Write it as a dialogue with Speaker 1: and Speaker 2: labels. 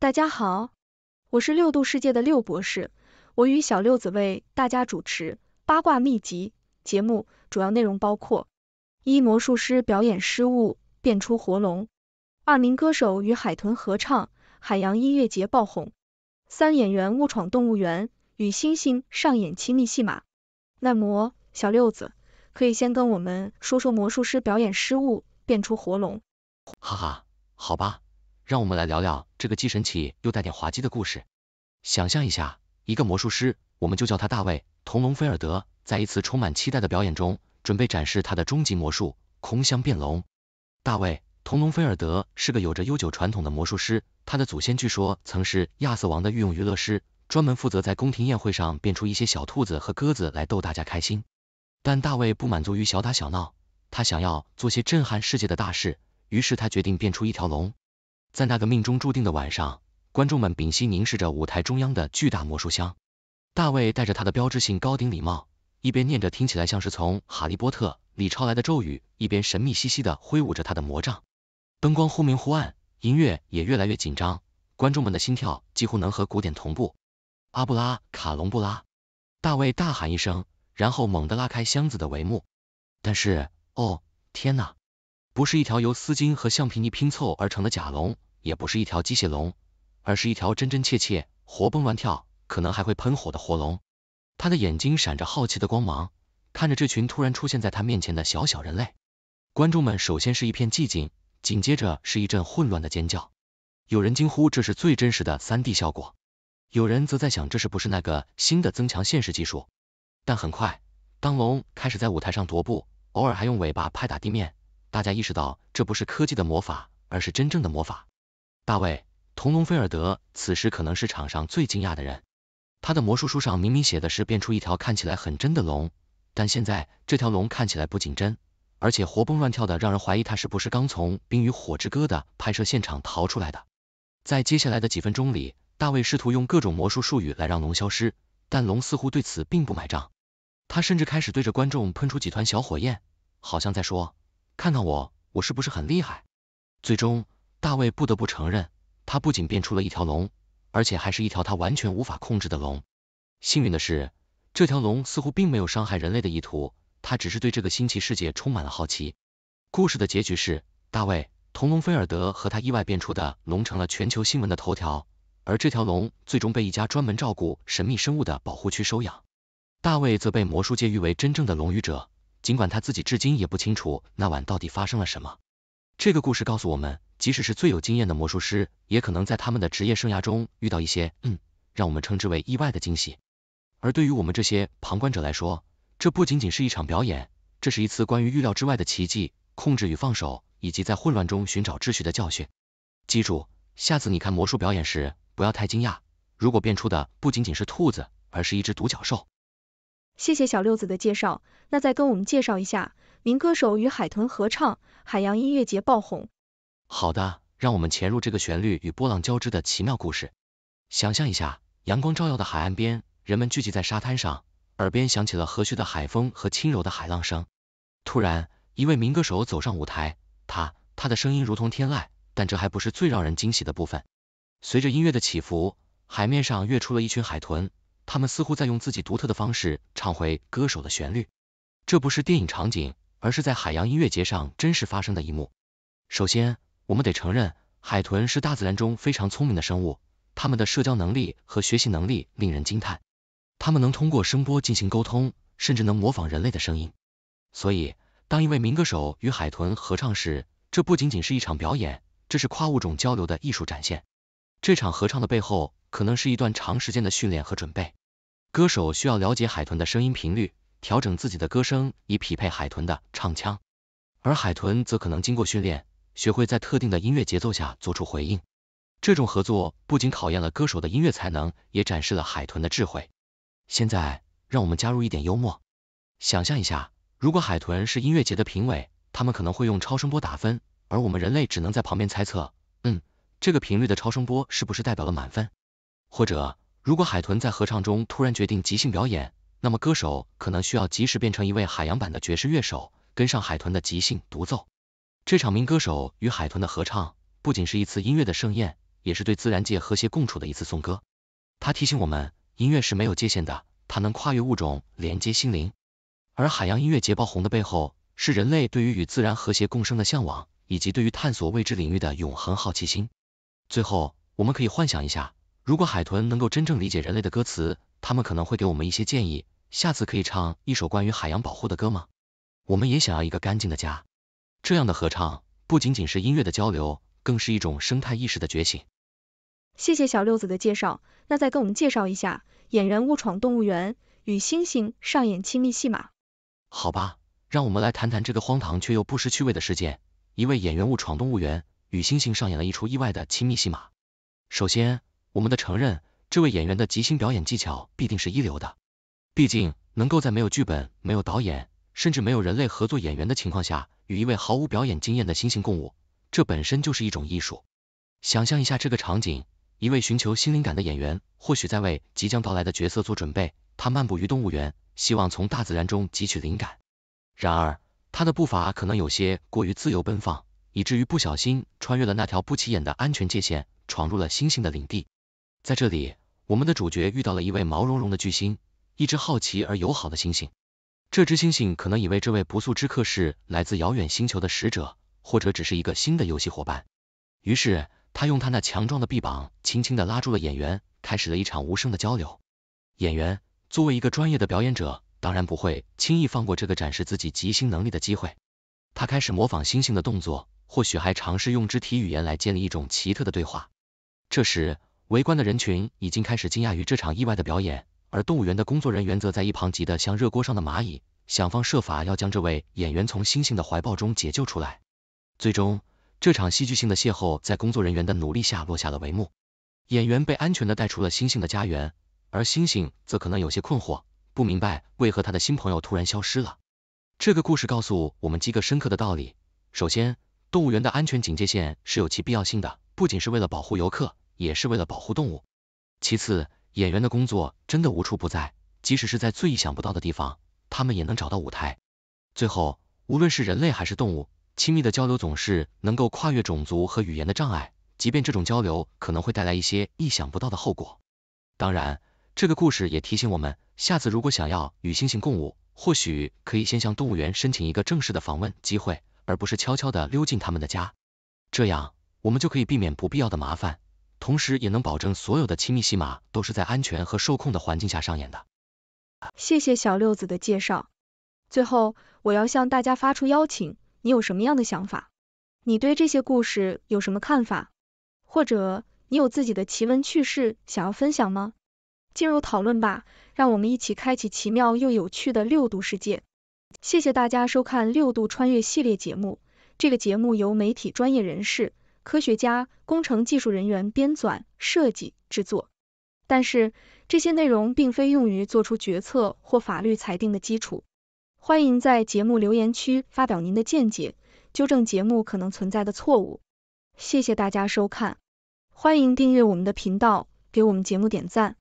Speaker 1: 大家好，我是六度世界的六博士，我与小六子为大家主持八卦秘籍节目，主要内容包括：一、魔术师表演失误变出活龙；二、名歌手与海豚合唱海洋音乐节爆红；三、演员误闯动物园与猩猩上演亲密戏码。那么，小六子可以先跟我们说说魔术师表演失误变出活龙。
Speaker 2: 哈哈，好吧，让我们来聊聊这个既神奇又带点滑稽的故事。想象一下，一个魔术师，我们就叫他大卫·童龙菲尔德，在一次充满期待的表演中，准备展示他的终极魔术——空箱变龙。大卫·童龙菲尔德是个有着悠久传统的魔术师，他的祖先据说曾是亚瑟王的御用娱乐师，专门负责在宫廷宴会上变出一些小兔子和鸽子来逗大家开心。但大卫不满足于小打小闹，他想要做些震撼世界的大事。于是他决定变出一条龙。在那个命中注定的晚上，观众们屏息凝视着舞台中央的巨大魔术箱。大卫戴着他的标志性高顶礼帽，一边念着听起来像是从《哈利波特》里抄来的咒语，一边神秘兮兮的挥舞着他的魔杖。灯光忽明忽暗，音乐也越来越紧张，观众们的心跳几乎能和鼓点同步。阿布拉卡隆布拉！大卫大喊一声，然后猛地拉开箱子的帷幕。但是，哦，天哪！不是一条由丝巾和橡皮泥拼凑而成的假龙，也不是一条机械龙，而是一条真真切切、活蹦乱跳、可能还会喷火的活龙。他的眼睛闪着好奇的光芒，看着这群突然出现在他面前的小小人类。观众们首先是一片寂静，紧接着是一阵混乱的尖叫。有人惊呼这是最真实的 3D 效果，有人则在想这是不是那个新的增强现实技术。但很快，当龙开始在舞台上踱步，偶尔还用尾巴拍打地面。大家意识到，这不是科技的魔法，而是真正的魔法。大卫·童龙菲尔德此时可能是场上最惊讶的人。他的魔术书上明明写的是变出一条看起来很真的龙，但现在这条龙看起来不仅真，而且活蹦乱跳的，让人怀疑他是不是刚从《冰与火之歌》的拍摄现场逃出来的。在接下来的几分钟里，大卫试图用各种魔术术语来让龙消失，但龙似乎对此并不买账。他甚至开始对着观众喷出几团小火焰，好像在说。看看我，我是不是很厉害？最终，大卫不得不承认，他不仅变出了一条龙，而且还是一条他完全无法控制的龙。幸运的是，这条龙似乎并没有伤害人类的意图，它只是对这个新奇世界充满了好奇。故事的结局是，大卫·童龙菲尔德和他意外变出的龙成了全球新闻的头条，而这条龙最终被一家专门照顾神秘生物的保护区收养。大卫则被魔术界誉为真正的龙语者。尽管他自己至今也不清楚那晚到底发生了什么。这个故事告诉我们，即使是最有经验的魔术师，也可能在他们的职业生涯中遇到一些嗯，让我们称之为意外的惊喜。而对于我们这些旁观者来说，这不仅仅是一场表演，这是一次关于预料之外的奇迹、控制与放手，以及在混乱中寻找秩序的教训。记住，下次你看魔术表演时，不要太惊讶，如果变出的不仅仅是兔子，而是一只独角兽。
Speaker 1: 谢谢小六子的介绍，那再跟我们介绍一下民歌手与海豚合唱海洋音乐节爆红。
Speaker 2: 好的，让我们潜入这个旋律与波浪交织的奇妙故事。想象一下，阳光照耀的海岸边，人们聚集在沙滩上，耳边响起了和煦的海风和轻柔的海浪声。突然，一位民歌手走上舞台，他他的声音如同天籁，但这还不是最让人惊喜的部分。随着音乐的起伏，海面上跃出了一群海豚。他们似乎在用自己独特的方式唱回歌手的旋律，这不是电影场景，而是在海洋音乐节上真实发生的一幕。首先，我们得承认，海豚是大自然中非常聪明的生物，它们的社交能力和学习能力令人惊叹。它们能通过声波进行沟通，甚至能模仿人类的声音。所以，当一位民歌手与海豚合唱时，这不仅仅是一场表演，这是跨物种交流的艺术展现。这场合唱的背后，可能是一段长时间的训练和准备。歌手需要了解海豚的声音频率，调整自己的歌声以匹配海豚的唱腔，而海豚则可能经过训练，学会在特定的音乐节奏下做出回应。这种合作不仅考验了歌手的音乐才能，也展示了海豚的智慧。现在，让我们加入一点幽默。想象一下，如果海豚是音乐节的评委，他们可能会用超声波打分，而我们人类只能在旁边猜测，嗯，这个频率的超声波是不是代表了满分？或者。如果海豚在合唱中突然决定即兴表演，那么歌手可能需要及时变成一位海洋版的爵士乐手，跟上海豚的即兴独奏。这场民歌手与海豚的合唱不仅是一次音乐的盛宴，也是对自然界和谐共处的一次颂歌。它提醒我们，音乐是没有界限的，它能跨越物种，连接心灵。而海洋音乐节爆红的背后，是人类对于与自然和谐共生的向往，以及对于探索未知领域的永恒好奇心。最后，我们可以幻想一下，如果海豚能够真正理解人类的歌词，他们可能会给我们一些建议。下次可以唱一首关于海洋保护的歌吗？我们也想要一个干净的家。这样的合唱不仅仅是音乐的交流，更是一种生态意识的觉醒。
Speaker 1: 谢谢小六子的介绍，那再跟我们介绍一下，演员误闯动物园，与猩猩上演亲密戏码。
Speaker 2: 好吧，让我们来谈谈这个荒唐却又不失趣味的事件。一位演员误闯动物园，与猩猩上演了一出意外的亲密戏码。首先，我们得承认，这位演员的即兴表演技巧必定是一流的。毕竟，能够在没有剧本、没有导演，甚至没有人类合作演员的情况下，与一位毫无表演经验的猩猩共舞，这本身就是一种艺术。想象一下这个场景：一位寻求新灵感的演员，或许在为即将到来的角色做准备。他漫步于动物园，希望从大自然中汲取灵感。然而，他的步伐可能有些过于自由奔放，以至于不小心穿越了那条不起眼的安全界限，闯入了猩猩的领地。在这里，我们的主角遇到了一位毛茸茸的巨星。一只好奇而友好的猩猩，这只猩猩可能以为这位不速之客是来自遥远星球的使者，或者只是一个新的游戏伙伴。于是，他用他那强壮的臂膀轻轻的拉住了演员，开始了一场无声的交流。演员作为一个专业的表演者，当然不会轻易放过这个展示自己即兴能力的机会。他开始模仿猩猩的动作，或许还尝试用肢体语言来建立一种奇特的对话。这时，围观的人群已经开始惊讶于这场意外的表演。而动物园的工作人员则在一旁急得像热锅上的蚂蚁，想方设法要将这位演员从猩猩的怀抱中解救出来。最终，这场戏剧性的邂逅在工作人员的努力下落下了帷幕。演员被安全的带出了猩猩的家园，而猩猩则可能有些困惑，不明白为何他的新朋友突然消失了。这个故事告诉我们几个深刻的道理：首先，动物园的安全警戒线是有其必要性的，不仅是为了保护游客，也是为了保护动物。其次，演员的工作真的无处不在，即使是在最意想不到的地方，他们也能找到舞台。最后，无论是人类还是动物，亲密的交流总是能够跨越种族和语言的障碍，即便这种交流可能会带来一些意想不到的后果。当然，这个故事也提醒我们，下次如果想要与猩猩共舞，或许可以先向动物园申请一个正式的访问机会，而不是悄悄的溜进他们的家。这样，我们就可以避免不必要的麻烦。同时也能保证所有的亲密戏码都是在安全和受控的环境下上演的。
Speaker 1: 谢谢小六子的介绍。最后，我要向大家发出邀请，你有什么样的想法？你对这些故事有什么看法？或者你有自己的奇闻趣事想要分享吗？进入讨论吧，让我们一起开启奇妙又有趣的六度世界。谢谢大家收看六度穿越系列节目，这个节目由媒体专业人士。科学家、工程技术人员编纂、设计、制作，但是这些内容并非用于做出决策或法律裁定的基础。欢迎在节目留言区发表您的见解，纠正节目可能存在的错误。谢谢大家收看，欢迎订阅我们的频道，给我们节目点赞。